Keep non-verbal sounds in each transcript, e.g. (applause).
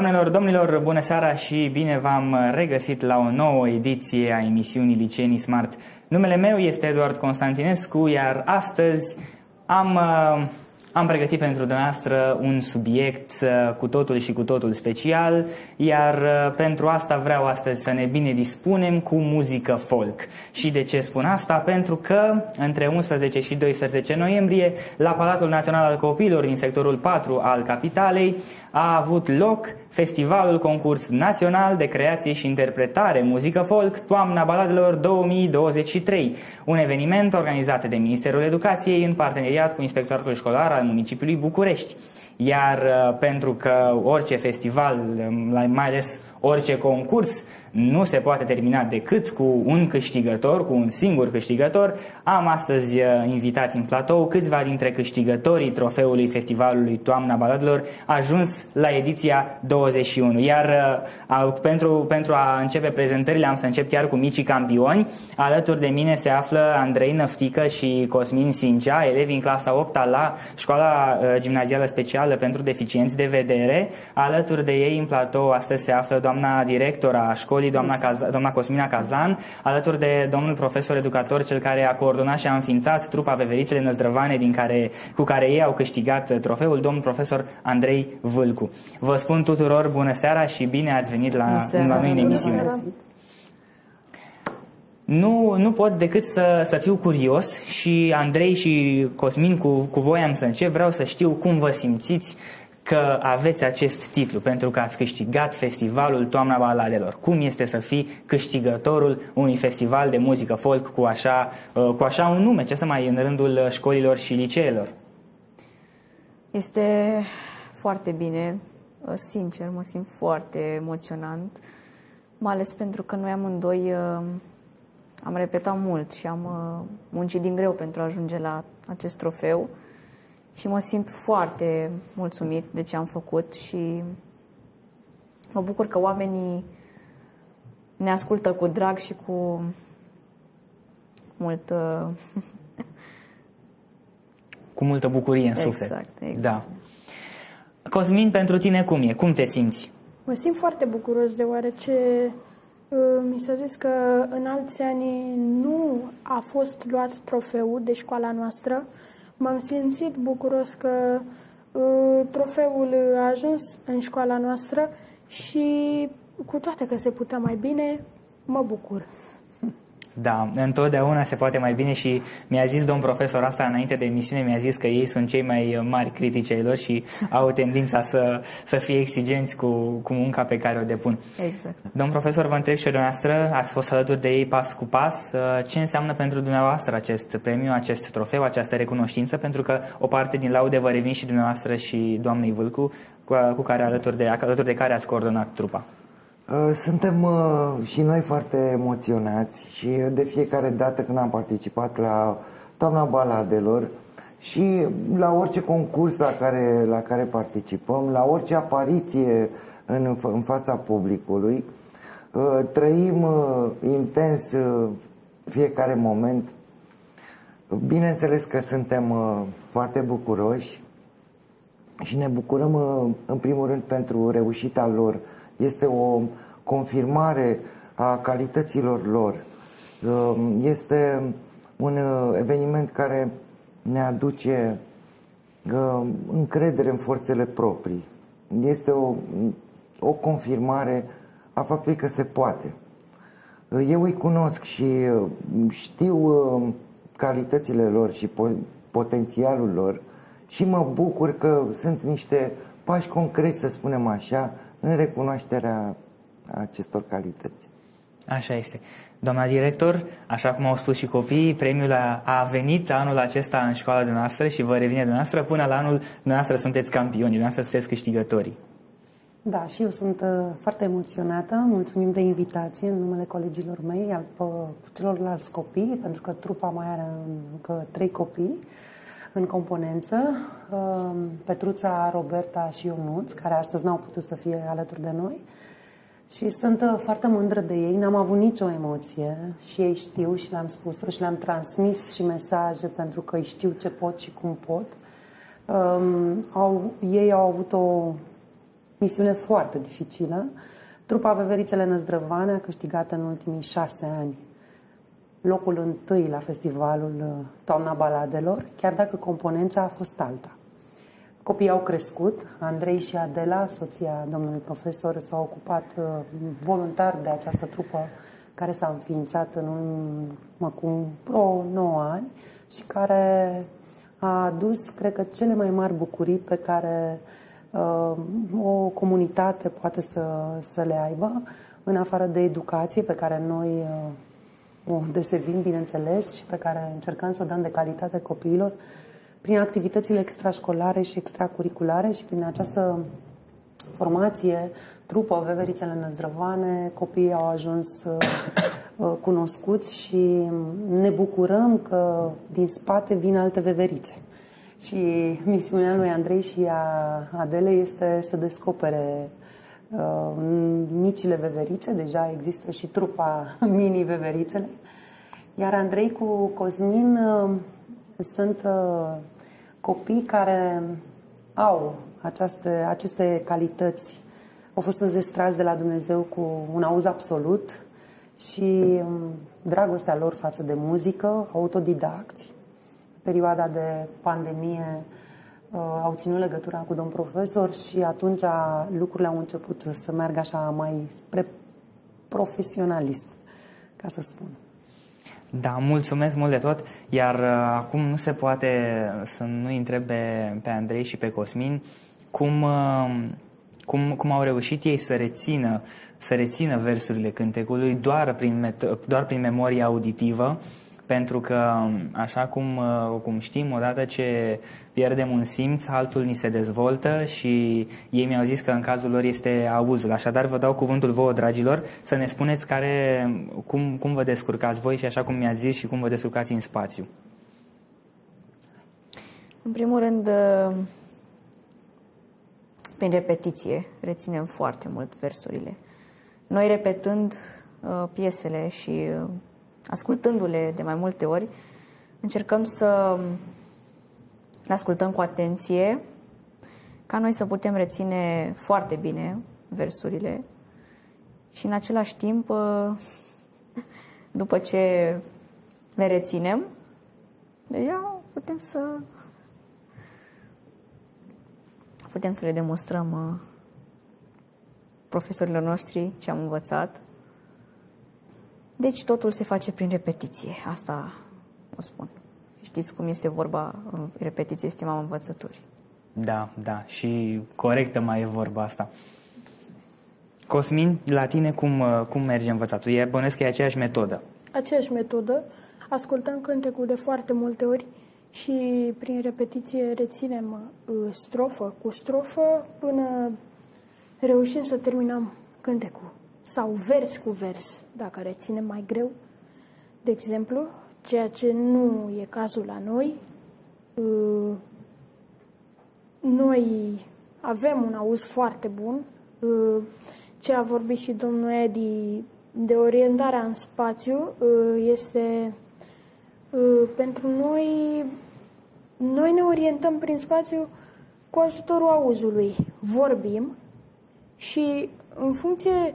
Doamnelor, domnilor, bună seara și bine v-am regăsit la o nouă ediție a emisiunii Liceenii Smart. Numele meu este Eduard Constantinescu, iar astăzi am uh, am pregătit pentru dumneavoastră un subiect uh, cu totul și cu totul special, iar uh, pentru asta vreau astăzi să ne bine dispunem cu muzică folk. Și de ce spun asta? Pentru că între 11 și 12 noiembrie, la Palatul Național al Copiilor din sectorul 4 al capitalei, a avut loc Festivalul Concurs Național de Creație și Interpretare Muzică Folk Toamna Baladelor 2023, un eveniment organizat de Ministerul Educației în parteneriat cu Inspectoratul Școlar al municipiului București. Iar uh, pentru că orice festival, um, mai ales orice concurs, nu se poate termina decât cu un câștigător, cu un singur câștigător, am astăzi uh, invitat în platou câțiva dintre câștigătorii trofeului festivalului Toamna Baladelor, ajuns la ediția 21. Iar uh, pentru, pentru a începe prezentările am să încep chiar cu micii campioni. Alături de mine se află Andrei Năftică și Cosmin Sincea, elevi în clasa 8 la Școala Gimnazială Specială Specială pentru Deficienți de Vedere. Alături de ei în platou astăzi se află doamna director a școlii, doamna, Caz- doamna Cosmina Cazan, alături de domnul profesor educator, cel care a coordonat și a înființat trupa Veverițele Năzdrăvane din care, cu care ei au câștigat trofeul, domnul profesor Andrei Vâlcu. Vă spun tuturor bună seara și bine ați venit la, la noi în emisiune. Nu, nu pot decât să, să fiu curios și Andrei și Cosmin cu, cu voi am să încep. Vreau să știu cum vă simțiți că aveți acest titlu, pentru că ați câștigat festivalul Toamna Baladelor. Cum este să fii câștigătorul unui festival de muzică folk cu așa, uh, cu așa un nume? Ce să mai în rândul școlilor și liceelor? Este foarte bine, uh, sincer, mă simt foarte emoționant, mai ales pentru că noi amândoi uh, am repetat mult și am uh, muncit din greu pentru a ajunge la acest trofeu și mă simt foarte mulțumit de ce am făcut și mă bucur că oamenii ne ascultă cu drag și cu mult... Uh, (laughs) cu multă bucurie în exact, suflet. Exact, Da. Cosmin, pentru tine cum e? Cum te simți? Mă simt foarte bucuros deoarece mi s-a zis că în alți ani nu a fost luat trofeul de școala noastră. M-am simțit bucuros că uh, trofeul a ajuns în școala noastră și cu toate că se putea mai bine, mă bucur. Da, întotdeauna se poate mai bine și mi-a zis domn profesor asta înainte de emisiune, mi-a zis că ei sunt cei mai mari critici ai lor și au tendința să, să fie exigenți cu, cu munca pe care o depun. Exact. Domn profesor, vă întreb și eu dumneavoastră, ați fost alături de ei pas cu pas, ce înseamnă pentru dumneavoastră acest premiu, acest trofeu, această recunoștință, pentru că o parte din laude vă revin și dumneavoastră și doamnei Vâlcu, cu, cu care alături de, alături de care ați coordonat trupa. Uh, suntem uh, și noi foarte emoționați și de fiecare dată când am participat la Toamna Baladelor și la orice concurs la care, la care participăm, la orice apariție în, în fața publicului, uh, trăim intens fiecare moment. Bineînțeles că suntem foarte bucuroși și ne bucurăm în primul rând pentru reușita lor este o confirmare a calităților lor. Um, este un uh, eveniment care ne aduce um, încredere în forțele proprii. Este o, o confirmare a faptului că se poate. Eu îi cunosc și uh, știu um, calitățile lor și potențialul lor și mă bucur că sunt niște pași concreți, să spunem așa, în recunoașterea acestor calități. Așa este. Doamna director, așa cum au spus și copiii, premiul a, a venit anul acesta în școala de noastră și vă revine de noastră. Până la anul noastră sunteți campioni, noastră sunteți câștigătorii. Da, și eu sunt uh, foarte emoționată. Mulțumim de invitație în numele colegilor mei, al uh, celorlalți copii, pentru că trupa mai are încă trei copii în componență, um, Petruța, Roberta și Ionuț, care astăzi n-au putut să fie alături de noi. Și sunt uh, foarte mândră de ei, n-am avut nicio emoție și ei știu și le-am spus și le-am transmis și mesaje pentru că îi știu ce pot și cum pot. Um, au, ei au avut o misiune foarte dificilă. Trupa Veverițele Năzdrăvane a câștigat în ultimii șase ani locul întâi la festivalul uh, Toamna Baladelor, chiar dacă componența a fost alta. Copiii au crescut, Andrei și Adela, soția domnului profesor, s-au ocupat uh, voluntar de această trupă care s-a înființat în urmă cu vreo 9 ani și care a adus, cred că, cele mai mari bucurii pe care uh, o comunitate poate să, să le aibă, în afară de educație pe care noi uh, o desevim, bineînțeles, și pe care încercăm să o dăm de calitate copiilor, prin activitățile extrașcolare și extracurriculare și prin această formație, trupă, veverițele năzdrăvane, copiii au ajuns uh, uh, cunoscuți și ne bucurăm că din spate vin alte veverițe. Și misiunea lui Andrei și a Adele este să descopere uh, micile veverițe, deja există și trupa (laughs) mini-veverițele, iar Andrei cu Cosmin uh, sunt uh, copii care au aceste, aceste calități. Au fost înzestrați de la Dumnezeu cu un auz absolut și um, dragostea lor față de muzică, autodidacți. Perioada de pandemie uh, au ținut legătura cu domn profesor și atunci lucrurile au început să meargă așa mai spre profesionalism, ca să spun. Da, mulțumesc mult de tot, iar uh, acum nu se poate să nu întreb pe, pe Andrei și pe Cosmin cum, uh, cum, cum au reușit ei să rețină, să rețină versurile cântecului doar prin, doar prin memoria auditivă, pentru că, așa cum, uh, cum știm, odată ce pierdem un simț, altul ni se dezvoltă și ei mi-au zis că în cazul lor este auzul. Așadar, vă dau cuvântul vouă, dragilor, să ne spuneți care, cum, cum vă descurcați voi și așa cum mi-ați zis și cum vă descurcați în spațiu. În primul rând, uh, prin repetiție, reținem foarte mult versurile. Noi repetând uh, piesele și uh, ascultându-le de mai multe ori, încercăm să le ascultăm cu atenție, ca noi să putem reține foarte bine versurile și în același timp, uh, după ce le reținem, deja putem să putem să le demonstrăm uh, profesorilor noștri ce am învățat. Deci totul se face prin repetiție, asta o spun. Știți cum este vorba, repetiție este mama învățături. Da, da, și corectă mai e vorba asta. Cosmin, la tine cum, uh, cum merge învățatul? E bănesc că e aceeași metodă. Aceeași metodă. Ascultăm cântecul de foarte multe ori și prin repetiție reținem uh, strofă cu strofă până reușim să terminăm cântecul. Sau vers cu vers, dacă reținem mai greu. De exemplu, ceea ce nu e cazul la noi, uh, noi avem un auz foarte bun. Uh, ce a vorbit și domnul Edi de orientarea în spațiu este Uh, pentru noi, noi ne orientăm prin spațiu cu ajutorul auzului. Vorbim și în funcție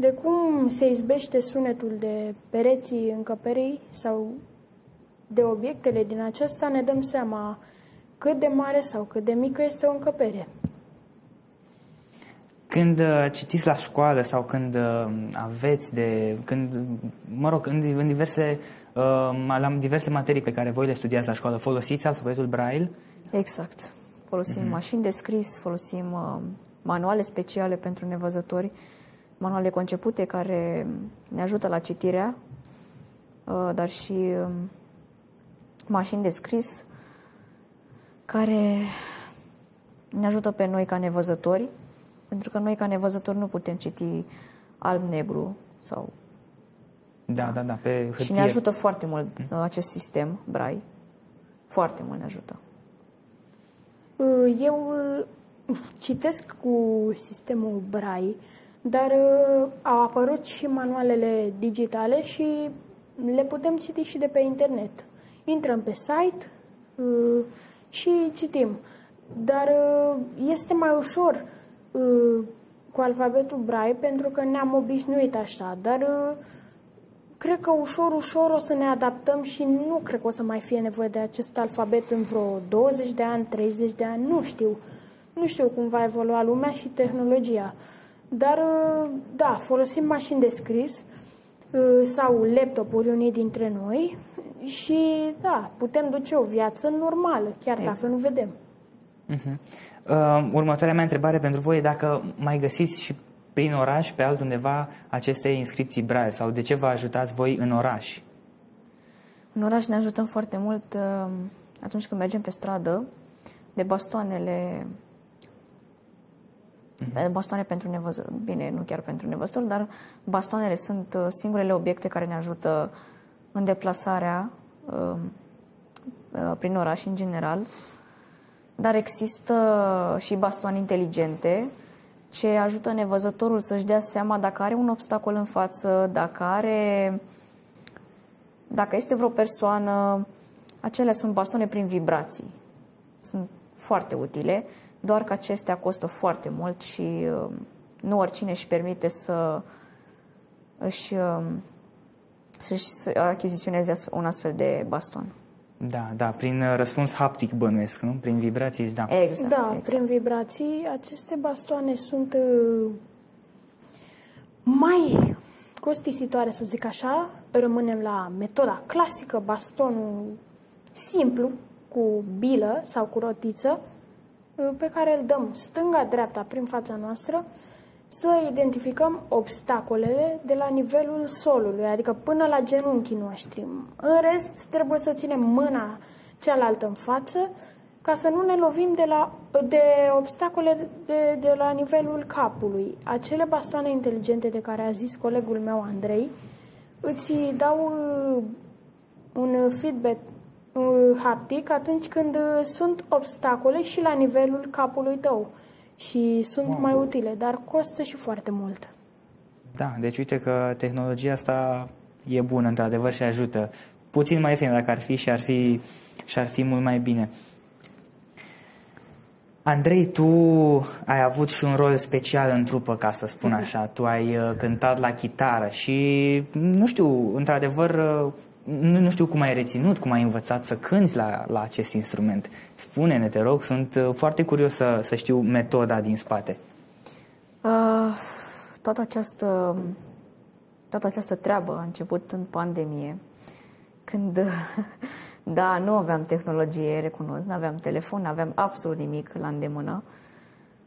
de cum se izbește sunetul de pereții încăperii sau de obiectele din aceasta, ne dăm seama cât de mare sau cât de mică este o încăpere. Când uh, citiți la școală sau când uh, aveți de, când, mă rog, în, în diverse la diverse materii pe care voi le studiați la școală, folosiți alfabetul Braille? Exact. Folosim uh-huh. mașini de scris, folosim uh, manuale speciale pentru nevăzători, manuale concepute care ne ajută la citirea, uh, dar și uh, mașini de scris care ne ajută pe noi ca nevăzători, pentru că noi ca nevăzători nu putem citi alb-negru sau da, da, da, pe hârtie. Și ne ajută foarte mult mm. acest sistem, Brai. Foarte mult ne ajută. Uh, eu uh, citesc cu sistemul Brai, dar uh, au apărut și manualele digitale și le putem citi și de pe internet. Intrăm pe site și citim. Dar este mai ușor uh, cu alfabetul Braille pentru că ne-am obișnuit așa, dar uh, cred că ușor, ușor o să ne adaptăm și nu cred că o să mai fie nevoie de acest alfabet în vreo 20 de ani, 30 de ani, nu știu. Nu știu cum va evolua lumea și tehnologia. Dar, uh, da, folosim mașini de scris uh, sau laptopuri unii dintre noi și, da, putem duce o viață normală, chiar exact. dacă nu vedem. Uh-huh. Uh, următoarea mea întrebare pentru voi e dacă mai găsiți și prin oraș, pe altundeva, aceste inscripții braille sau de ce vă ajutați voi în oraș? În oraș ne ajutăm foarte mult uh, atunci când mergem pe stradă de bastoanele mm-hmm. bastoane pentru nevăzători, bine, nu chiar pentru nevăzători, dar bastoanele sunt uh, singurele obiecte care ne ajută în deplasarea uh, prin oraș în general, dar există și bastoane inteligente ce ajută nevăzătorul să-și dea seama dacă are un obstacol în față, dacă are dacă este vreo persoană, acelea sunt bastoane prin vibrații. Sunt foarte utile, doar că acestea costă foarte mult și uh, nu oricine își permite să își uh, să-și achiziționeze un astfel de baston. Da, da, prin uh, răspuns haptic bănuiesc, nu? Prin vibrații, da. Exact. Da, exact. prin vibrații, aceste bastoane sunt uh, mai costisitoare, să zic așa. Rămânem la metoda clasică, bastonul simplu, cu bilă sau cu rotiță, uh, pe care îl dăm stânga-dreapta prin fața noastră, să identificăm obstacolele de la nivelul solului, adică până la genunchii noștri. În rest, trebuie să ținem mâna cealaltă în față ca să nu ne lovim de, la, de obstacole de, de la nivelul capului. Acele bastoane inteligente de care a zis colegul meu Andrei îți dau uh, un feedback uh, haptic atunci când uh, sunt obstacole și la nivelul capului tău și sunt wow. mai utile, dar costă și foarte mult. Da, deci uite că tehnologia asta e bună, într-adevăr, și ajută. Puțin mai ieftin dacă ar fi și ar fi, și ar fi mult mai bine. Andrei, tu ai avut și un rol special în trupă, ca să spun mhm. așa. Tu ai uh, cântat la chitară și, nu știu, într-adevăr, uh, nu, nu știu cum ai reținut, cum ai învățat să cânți la, la acest instrument. Spune-ne, te rog, sunt uh, foarte curios să, să știu metoda din spate. Uh, toată, această, toată această treabă a început în pandemie, când, (laughs) da, nu aveam tehnologie, recunosc, nu aveam telefon, nu aveam absolut nimic la îndemână.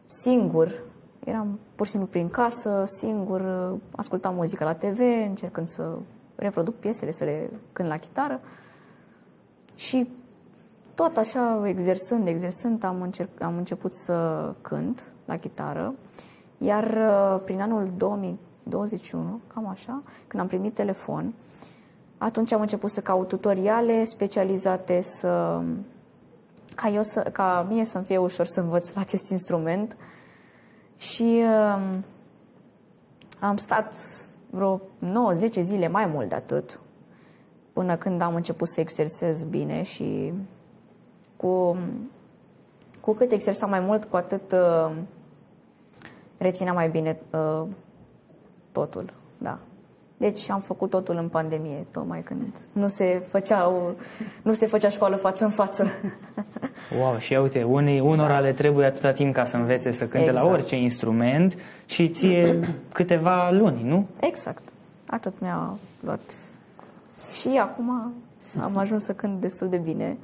Singur, eram pur și simplu prin casă, singur, uh, ascultam muzică la TV, încercând să reproduc piesele, să le cânt la chitară. Și tot așa, exersând, exersând, am, încerc, am început să cânt la chitară. Iar uh, prin anul 2021, cam așa, când am primit telefon, atunci am început să caut tutoriale specializate să, ca, eu să, ca mie să-mi fie ușor să învăț la acest instrument. Și uh, am stat vreo 9-10 zile, mai mult de atât, până când am început să exersez bine și cu, cu cât exersam mai mult, cu atât uh, reținea mai bine uh, totul, da. Deci am făcut totul în pandemie, tocmai când nu se făcea, o, nu se făcea școală față în față. (laughs) Wow, și uite, unii, unora le trebuie atâta timp ca să învețe să cânte exact. la orice instrument și ție (clears throat) câteva luni, nu? Exact. Atât mi-a luat. Și acum am ajuns să cânt destul de bine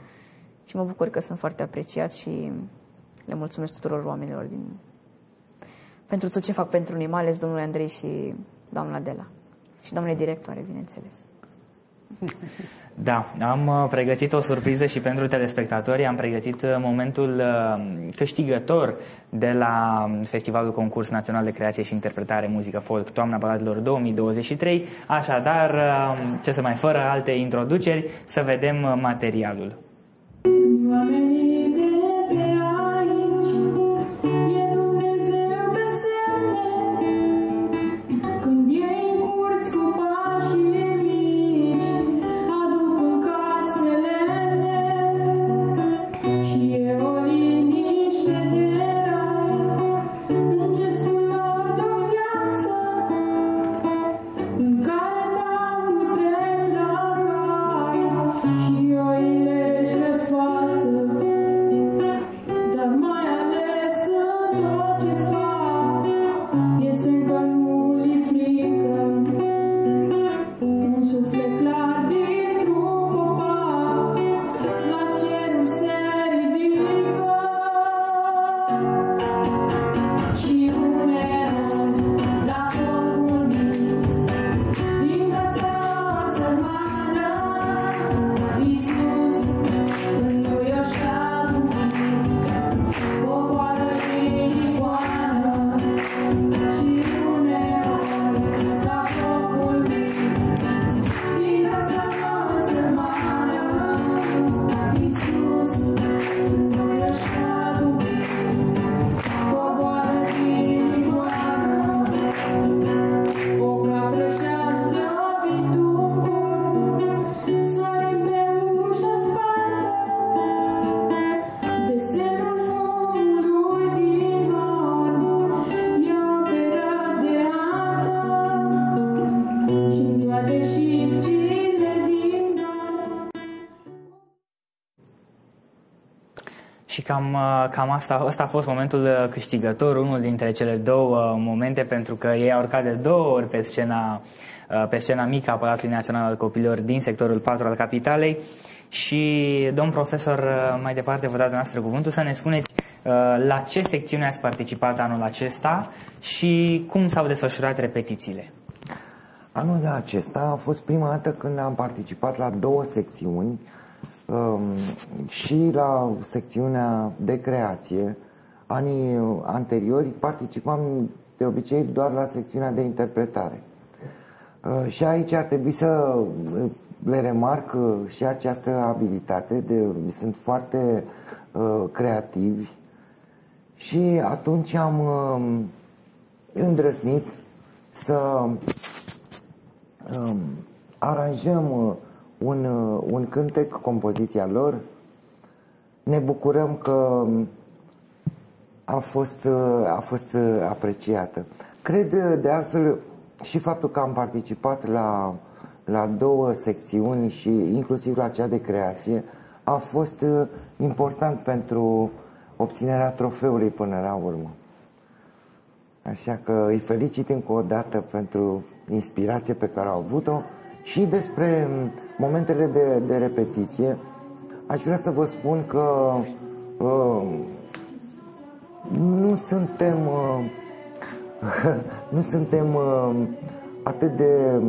și mă bucur că sunt foarte apreciat și le mulțumesc tuturor oamenilor din... pentru tot ce fac pentru noi, mai ales domnul Andrei și doamna Dela și domnule directoare, bineînțeles. Da, am uh, pregătit o surpriză și pentru telespectatori. Am pregătit uh, momentul uh, câștigător de la Festivalul Concurs Național de Creație și Interpretare Muzică Folk Toamna Baladelor 2023. Așadar, ce să mai fără alte introduceri, să vedem materialul. Oamenii Și cam, uh, cam asta, asta a fost momentul uh, câștigător, unul dintre cele două momente, pentru că ei au urcat de două ori pe scena, pe scena mică a Palatului Național al Copilor din sectorul 4 al capitalei. Și, domn profesor, mai departe vă dați noastră cuvântul să ne spuneți la ce secțiune ați participat anul acesta și cum s-au desfășurat repetițiile. Anul acesta a fost prima dată când am participat la două secțiuni um, și la secțiunea de creație. Anii anteriori participam de obicei doar la secțiunea de interpretare. Uh, și aici ar trebui să le remarc uh, și această abilitate, de, sunt foarte uh, creativi și atunci am uh, îndrăznit să um, aranjăm uh, un, uh, un cântec, compoziția lor, ne bucurăm că um, a fost, uh, a fost apreciată. Cred de altfel și faptul că am participat la, la două secțiuni și inclusiv la cea de creație a fost important pentru obținerea trofeului până la urmă. Așa că îi felicit încă o dată pentru inspirație pe care au avut-o și despre momentele de, de repetiție. Aș vrea să vă spun că uh, nu suntem uh, (laughs) nu suntem uh, atât de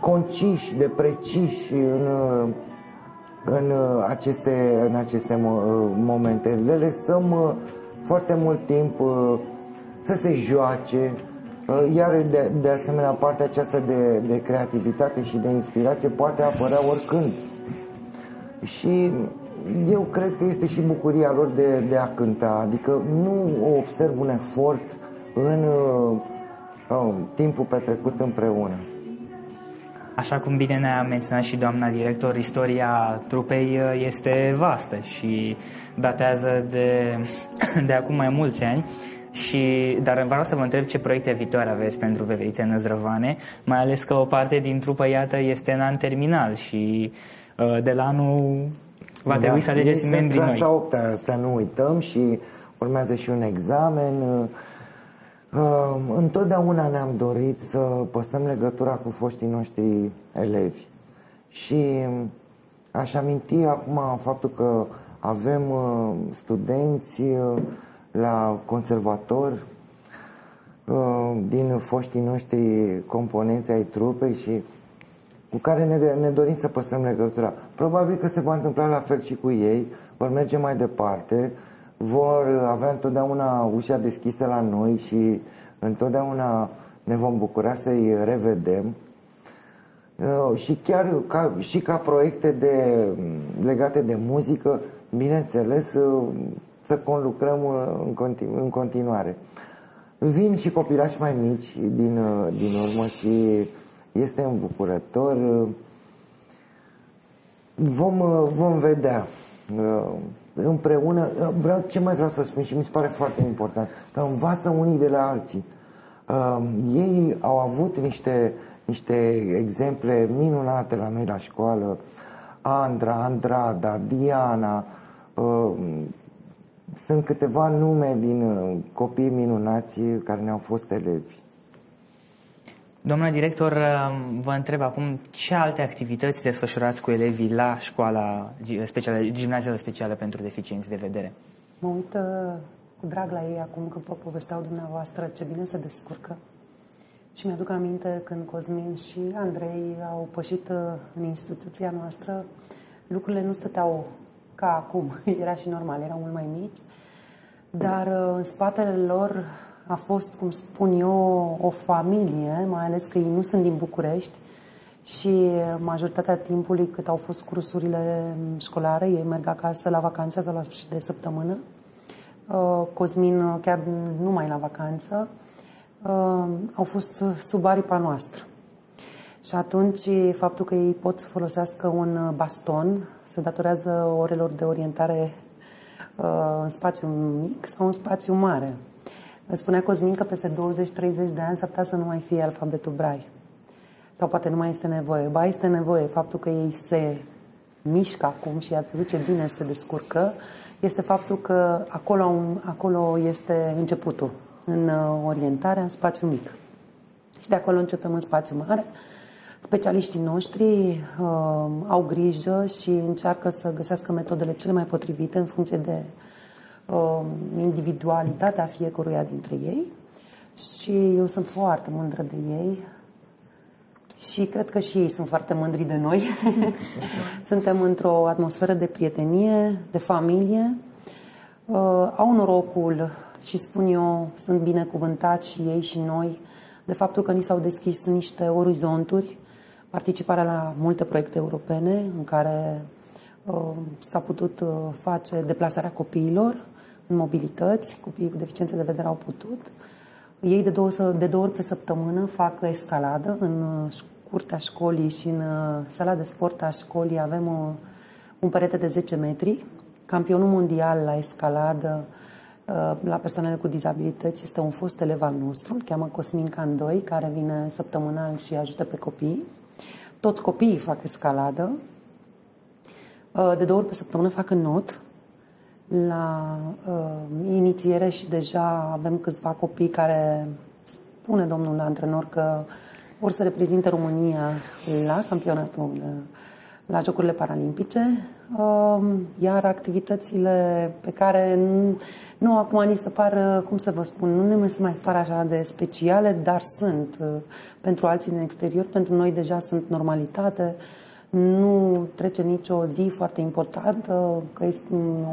conciși, de preciși în, în aceste, în aceste momente. Le lăsăm foarte mult timp să se joace, Uh, iar de, de asemenea partea aceasta de, de creativitate și de inspirație poate apărea oricând. Și eu cred că este și bucuria lor de, de a cânta, adică nu observ un efort în uh, uh, timpul petrecut împreună. Așa cum bine ne-a menționat și doamna director, istoria trupei uh, este vastă și datează de, (coughs) de acum mai mulți ani. Și, dar vreau să vă întreb ce proiecte viitoare aveți pentru Veverițe Năzrăvane, mai ales că o parte din trupă, iată, este în an terminal și uh, de la anul va da, trebui să alegeți membrii noi. Clasa 8 să nu uităm și urmează și un examen. Uh, uh, întotdeauna ne-am dorit să păstrăm legătura cu foștii noștri elevi. Și aș aminti acum faptul că avem uh, studenți uh, la conservator uh, din foștii noștri componenți ai trupei și cu care ne, ne dorim să păstrăm legătura. Probabil că se va întâmpla la fel și cu ei, vor merge mai departe, vor avea întotdeauna ușa deschisă la noi și întotdeauna ne vom bucura să-i revedem. Uh, și chiar ca, și ca proiecte de, legate de muzică, bineînțeles, uh, să conlucrăm uh, în, continu- în continuare. Vin și copilași mai mici din, uh, din urmă și este îmbucurător. Vom, uh, vom vedea împreună. Vreau, ce mai vreau să spun și mi se pare foarte important, că învață unii de la alții. Ei au avut niște, niște exemple minunate la noi la școală. Andra, Andrada, Diana, sunt câteva nume din uh, copii minunați care ne-au fost elevi. Domnule director, uh, vă întreb acum ce alte activități desfășurați cu elevii la școala specială, gimnazială specială pentru deficienți de vedere? Mă uit uh, cu drag la ei acum când vă povesteau dumneavoastră ce bine se descurcă. Și mi-aduc aminte când Cosmin și Andrei au pășit în instituția noastră, lucrurile nu stăteau ca acum, (laughs) era și normal, erau mult mai mici, dar uh, în spatele lor a fost, cum spun eu, o familie, mai ales că ei nu sunt din București și majoritatea timpului cât au fost cursurile școlare, ei merg acasă la vacanță sau la sfârșit de săptămână. Uh, Cosmin uh, chiar nu mai la vacanță, au fost sub aripa noastră. Și atunci, faptul că ei pot să folosească un baston se datorează orelor de orientare uh, în spațiu mic sau în spațiu mare. Îmi spunea Cosmin că peste 20-30 de ani s-ar putea să nu mai fie alfabetul brai. Sau poate nu mai este nevoie. Ba, este nevoie faptul că ei se mișcă acum și ați văzut ce bine se descurcă, este faptul că acolo, acolo este începutul, în uh, orientarea în spațiu mic. Și de acolo începem în spațiu mare. Specialiștii noștri uh, au grijă și încearcă să găsească metodele cele mai potrivite în funcție de uh, individualitatea fiecăruia dintre ei. Și eu sunt foarte mândră de ei și cred că și ei sunt foarte mândri de noi. (laughs) Suntem într-o atmosferă de prietenie, de familie. Uh, au norocul și spun eu, sunt binecuvântați și ei și noi de faptul că ni s-au deschis niște orizonturi, participarea la multe proiecte europene în care uh, s-a putut uh, face deplasarea copiilor în mobilități, copiii cu deficiențe de vedere au putut. Ei de două, de două ori pe săptămână fac escaladă în uh, curtea școlii și în uh, sala de sport a școlii avem o, un perete de 10 metri. Campionul mondial la escaladă uh, la persoanele cu dizabilități este un fost elev al nostru, îl cheamă Cosmin Candoi, care vine săptămânal și ajută pe copii. Toți copiii fac escaladă. De două ori pe săptămână fac not la uh, inițiere și deja avem câțiva copii care spune domnul antrenor că vor să reprezinte România la campionatul, la Jocurile Paralimpice, um, iar activitățile pe care nu, nu acum ni se par, cum să vă spun, nu ne se mai par așa de speciale, dar sunt uh, pentru alții din exterior, pentru noi deja sunt normalitate, nu trece nicio zi foarte importantă, că e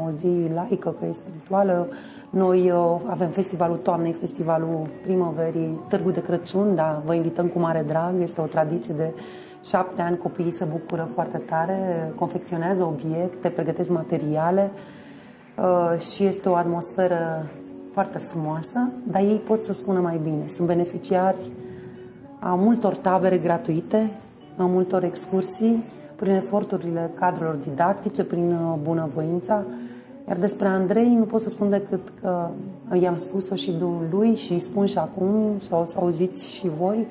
o zi laică, că e spirituală. Noi uh, avem festivalul toamnei, festivalul primăverii, Târgul de Crăciun, da, vă invităm cu mare drag, este o tradiție de șapte ani, copiii se bucură foarte tare, confecționează obiecte, pregătesc materiale uh, și este o atmosferă foarte frumoasă, dar ei pot să spună mai bine. Sunt beneficiari a multor tabere gratuite a multor excursii, prin eforturile cadrelor didactice, prin uh, bunăvoința. Iar despre Andrei nu pot să spun decât că i-am spus-o și lui și îi spun și acum și o să auziți și voi.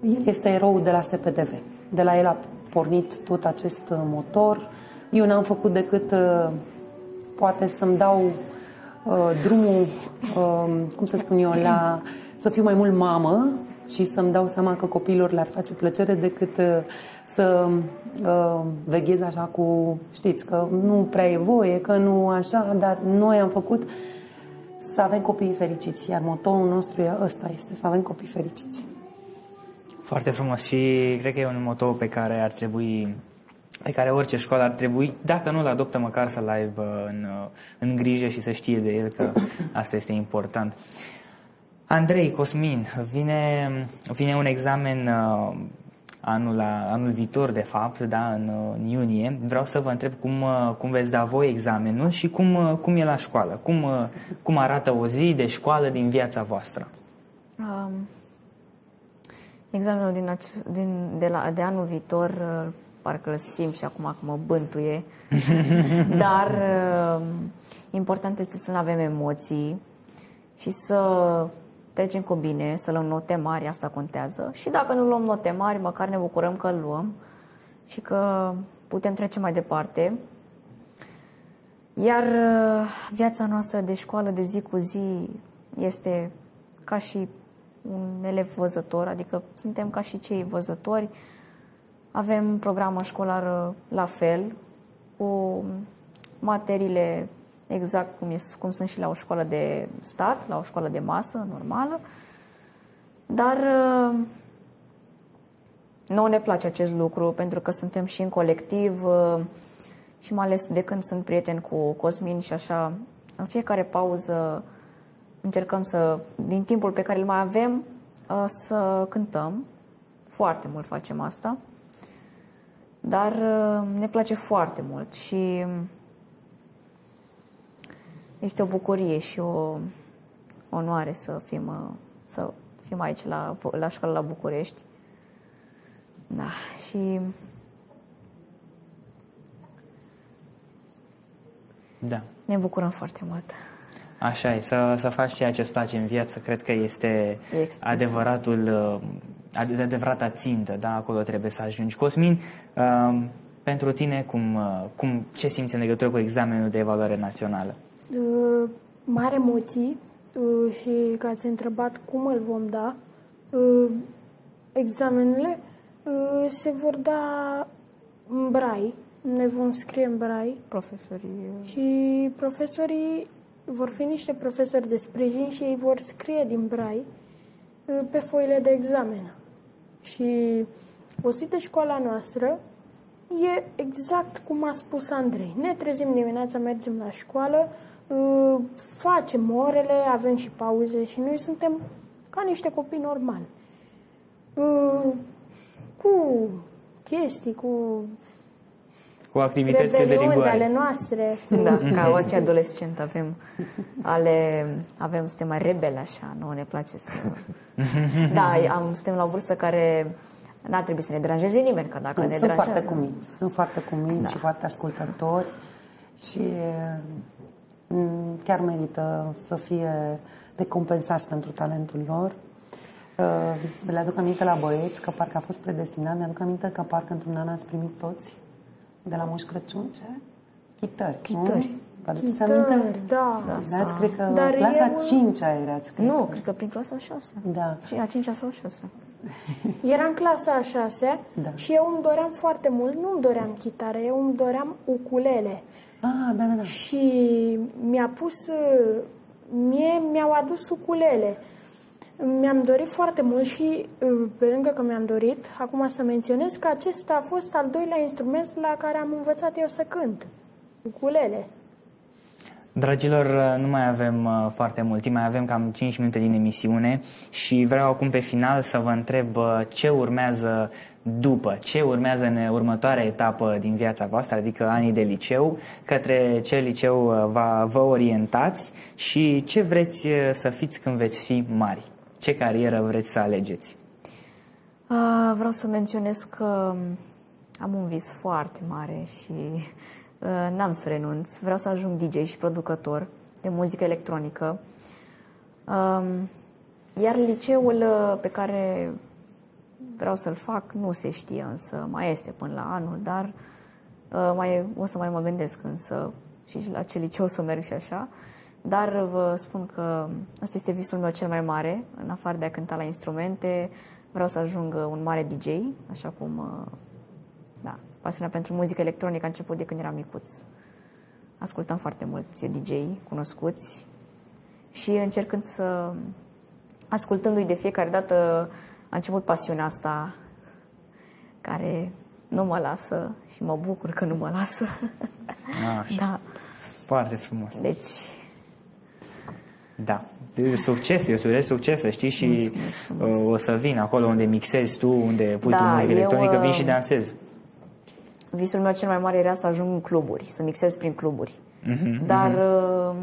El este erou de la SPDV. De la el a pornit tot acest uh, motor. Eu n-am făcut decât uh, poate să-mi dau uh, drumul, uh, cum să spun eu, la să fiu mai mult mamă și să-mi dau seama că copiilor le-ar face plăcere decât uh, să uh, veghez așa cu, știți, că nu prea e voie, că nu așa, dar noi am făcut să avem copii fericiți, iar motorul nostru e ăsta este, să avem copii fericiți. Foarte frumos și cred că e un motor pe care ar trebui pe care orice școală ar trebui, dacă nu-l adoptă, măcar să-l aibă în, uh, în grijă și să știe de el că asta este important. Andrei, Cosmin, vine, vine un examen uh, anul, anul viitor, de fapt, da, în, uh, în iunie. Vreau să vă întreb cum, uh, cum veți da voi examenul și cum, uh, cum e la școală. Cum, uh, cum arată o zi de școală din viața voastră? Um, examenul din, din, de, la, de anul viitor uh, parcă îl simt și acum că mă bântuie. (laughs) Dar uh, important este să nu avem emoții și să trecem cu bine, să luăm note mari, asta contează. Și dacă nu luăm note mari, măcar ne bucurăm că luăm și că putem trece mai departe. Iar uh, viața noastră de școală de zi cu zi este ca și un elev văzător, adică suntem ca și cei văzători. Avem programă școlară la fel, cu materiile exact cum, e, cum sunt și la o școală de stat, la o școală de masă normală, dar uh, nu ne place acest lucru pentru că suntem și în colectiv uh, și mai ales de când sunt prieten cu Cosmin și așa, în fiecare pauză încercăm să, din timpul pe care îl mai avem, uh, să cântăm. Foarte mult facem asta. Dar ne place foarte mult și este o bucurie și o onoare să fim, să fim aici la, la școală la București. Da, și da. ne bucurăm foarte mult. Așa e, să, să faci ceea ce îți place în viață, cred că este adevăratul, adevărata țintă, da, acolo trebuie să ajungi. Cosmin, um, Pentru tine, cum, uh, cum, ce simți în legătură cu examenul de evaluare națională? Uh, mari emoții uh, și că ați întrebat cum îl vom da. Uh, examenele uh, se vor da în brai, ne vom scrie în brai Profesorii... și profesorii vor fi niște profesori de sprijin și ei vor scrie din brai uh, pe foile de examen. Și o zi de școala noastră e exact cum a spus Andrei. Ne trezim dimineața, mergem la școală, uh, facem orele, avem și pauze și noi suntem ca niște copii normali. Uh, Cu chestii, cu Cu activitățile de rebeliuni rigoare. ale noastre. Da, ca orice adolescent avem ale, avem, suntem mai rebeli așa, nu ne place să... (laughs) Da, am, suntem la o vârstă care n-ar trebui să ne deranjeze nimeni, că dacă ne Sunt foarte deranjează... cuminți. Sunt foarte cuminți Da. și foarte ascultători și mm, chiar merită să fie recompensați pentru talentul lor. Uh, Le aduc aminte la băieți că parcă a fost predestinat. Mi-aduc aminte că parcă într-un an ați primit toți de la Moș Crăciun, ce? Chitări, Chitări. Nu? Vă aduceți Chitări, aminte? da. Erați, cred că, Dar clasa eu- 5 erați, cred. Nu, cred că prin clasa 6. Da. A 5 sau 6. (laughs) Eram clasa a șasea Da. și eu îmi doream foarte mult, nu îmi doream chitară, eu îmi doream ukulele. Ah, da, da, da. Și mi-a pus, uh, mie mi-au adus ukulele. Mi-am dorit foarte mult și, uh, pe lângă că mi-am dorit, acum să menționez că acesta a fost al doilea instrument la care am învățat eu să cânt. Ukulele. Dragilor, nu mai avem uh, foarte mult timp, mai avem cam 5 minute din emisiune și vreau acum pe final să vă întreb uh, ce urmează după, ce urmează în următoarea etapă din viața voastră, adică anii de liceu, către ce liceu uh, va, vă orientați și ce vreți uh, să fiți când veți fi mari, ce carieră vreți să alegeți. Uh, vreau să menționez că am un vis foarte mare și uh, n-am să renunț. Vreau să ajung DJ și producător de muzică electronică. Um, iar liceul uh, pe care vreau să-l fac nu se știe însă, mai este până la anul, dar uh, mai, o să mai mă gândesc însă și la ce liceu să merg și așa. Dar vă spun că ăsta este visul meu cel mai mare, în afară de a cânta la instrumente, vreau să ajung uh, un mare DJ, așa cum, uh, da, pasiunea pentru muzică electronică a început de când eram micuț. Ascultam foarte mulți DJ cunoscuți și încercând să, ascultându-i de fiecare dată, a început pasiunea asta care nu mă lasă și mă bucur că nu mă lasă. Așa, (laughs) da, foarte frumos. deci Da. De Succes, eu îți urez succes, să știi și uh, o să vin acolo unde mixezi tu, unde pui tu Da, muzică eu, electronică, vin uh, și dansez. Visul meu cel mai mare era să ajung în cluburi, să mixez prin cluburi. Mhm, Dar uh,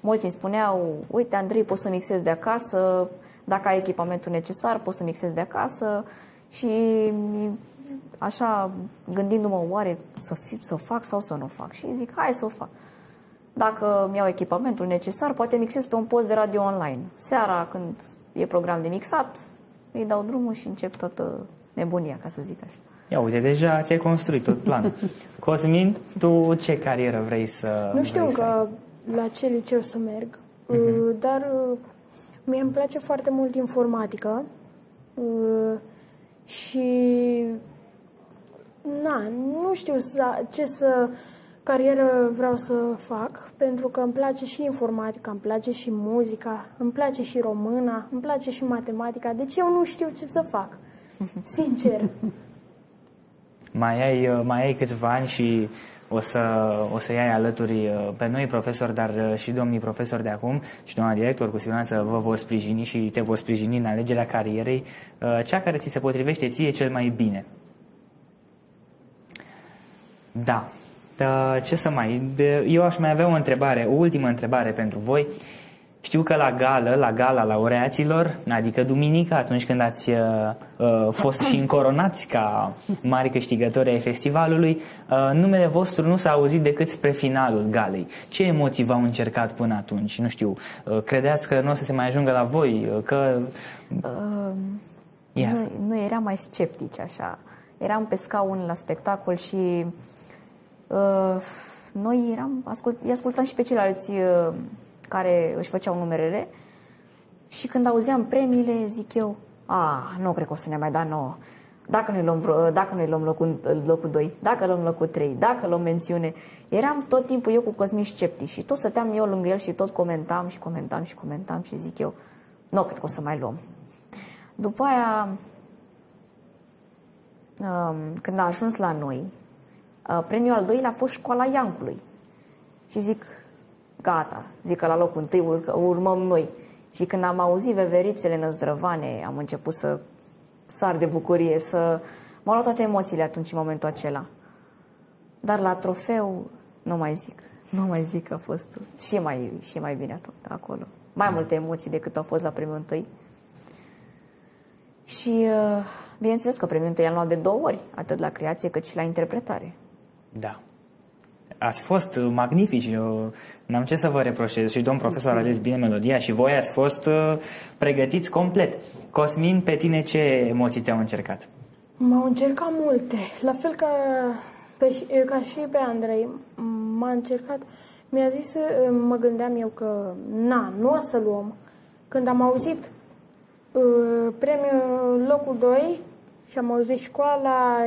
mulți îmi spuneau, uite Andrei, poți să mixezi de acasă, dacă ai echipamentul necesar, poți să mixezi de acasă și așa, gândindu-mă, oare să, fi, să o fac sau să nu o fac? Și zic, hai să o fac. Dacă mi-au echipamentul necesar, poate mixez pe un post de radio online. Seara, când e program de mixat, îi dau drumul și încep toată nebunia, ca să zic așa. Ia uite, deja ți-ai construit tot planul. (laughs) Cosmin, tu ce carieră vrei să Nu știu vrei să ai? încă la ce liceu să merg, uh, dar uh, mie îmi place foarte mult informatică uh, și na, nu știu să, ce să carieră vreau să fac, pentru că îmi place și informatica, îmi place și muzica, îmi place și româna, îmi place și matematica, deci eu nu știu ce să fac, (laughs) sincer. Mai ai, uh, mai ai câțiva ani și o să, o să iai alături uh, pe noi profesori, dar uh, și domnii profesori de acum și doamna director cu siguranță vă vor sprijini și te vor sprijini în alegerea carierei, uh, cea care ți se potrivește ție cel mai bine. Da. Da, ce să mai... de- Eu aș mai avea o întrebare, o ultimă întrebare pentru voi. Știu că la gală, la gala laureaților, adică duminică, atunci când ați uh, uh, fost și încoronați ca mari câștigători ai festivalului, uh, numele vostru nu s-a auzit decât spre finalul galei. Ce emoții v-au încercat până atunci? Nu știu, uh, credeați că nu o să se mai ajungă la voi? Uh, Că... Uh, Ia să- noi, noi eram mai sceptici așa Eram pe scaun la spectacol și uh, noi eram, ascult, îi ascultam și pe ceilalți uh, care își făceau numerele și când auzeam premiile, zic eu, a, nu cred că o să ne mai da nouă. Dacă noi luăm, vreo, dacă noi luăm locul, locul 2, dacă luăm locul 3, dacă luăm mențiune. Eram tot timpul eu cu Cosmin sceptic și tot stăteam eu lângă el și tot comentam și comentam și comentam și zic eu, nu cred că o să mai luăm. După aia, um, când a ajuns la noi, uh, premiul al doilea a fost școala Iancului. Și zic, gata, zic că la locul întâi urmăm noi. Și când am auzit veverițele năzdrăvane, am început să sar de bucurie, să... M-au luat toate emoțiile atunci, în momentul acela. Dar la trofeu, nu mai zic. Nu mai zic că a fost și mai, și mai bine atunci, acolo. Mai da. multe emoții decât au fost la primul întâi. Și, uh, bineînțeles că premiul întâi am luat de două ori, atât la creație cât și la interpretare. Da ați fost magnifici, eu n-am ce să vă reproșez și domn profesor a ales bine melodia și voi ați fost uh, pregătiți complet. Cosmin, pe tine ce emoții te-au încercat? M-au încercat multe, la fel ca, pe, ca și pe Andrei. M-a încercat, mi-a zis, uh, mă gândeam eu că, na, nu o să luăm. Când am auzit uh, premiul locul 2 și am auzit școala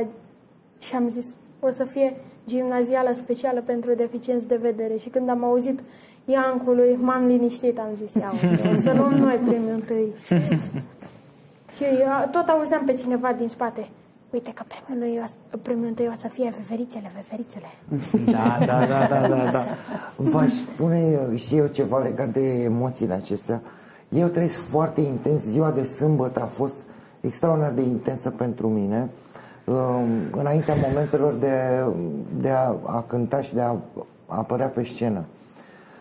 și am zis, o să fie gimnazială specială pentru deficienți de vedere și când am auzit Iancului, m-am liniștit, am zis, ia, o să luăm noi premiul întâi. (laughs) și tot auzeam pe cineva din spate, uite că premiul, premiul întâi o să fie veverițele, veverițele. (laughs) Da, da, da, da, da, da. V-aș spune și eu ceva legat de emoțiile acestea. Eu trăiesc foarte intens, ziua de sâmbătă a fost extraordinar de intensă pentru mine înaintea momentelor de, de a, a cânta și de a apărea pe scenă.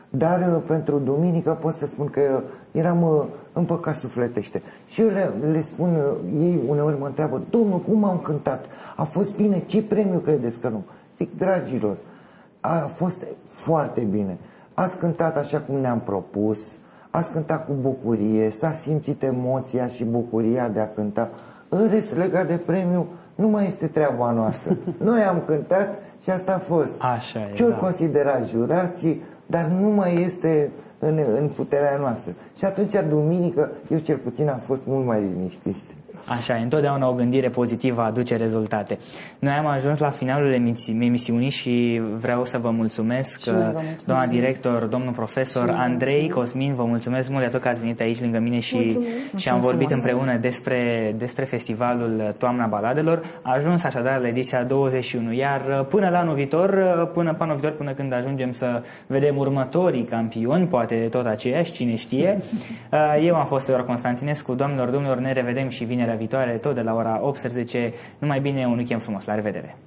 Dar uh, pentru duminică pot să spun că eram uh, împăcat sufletește. Și eu le, le spun, uh, ei uneori mă întreabă, domnul, cum am cântat? A fost bine? Ce premiu credeți că nu? Zic, dragilor, a fost foarte bine. Ați cântat așa cum ne-am propus, ați cântat cu bucurie, s-a simțit emoția și bucuria de a cânta. În rest, legat de premiu, nu mai este treaba noastră. (laughs) Noi am cântat și asta a fost. Așa e, Ce-o da. considera jurații, dar nu mai este în, în puterea noastră. Și atunci, duminică, eu cel puțin am fost mult mai liniștit. Așa, întotdeauna o gândire pozitivă aduce rezultate. Noi am ajuns la finalul emisi emisiunii și vreau să vă mulțumesc, uh, doamna director, domnul profesor Andrei Cosmin, vă mulțumesc mult de tot că ați venit aici lângă mine și, și am vorbit împreună despre, despre festivalul Toamna Baladelor. A ajuns așadar la ediția 21, iar uh, până la anul viitor, uh, până, până anul viitor, până când ajungem să vedem următorii campioni, poate tot aceiași, cine știe. (laughs) Eu am fost Eduard Constantinescu, doamnelor, domnilor, ne revedem și vinerea viitoare, tot de la ora 18. Numai bine, un weekend frumos. La revedere!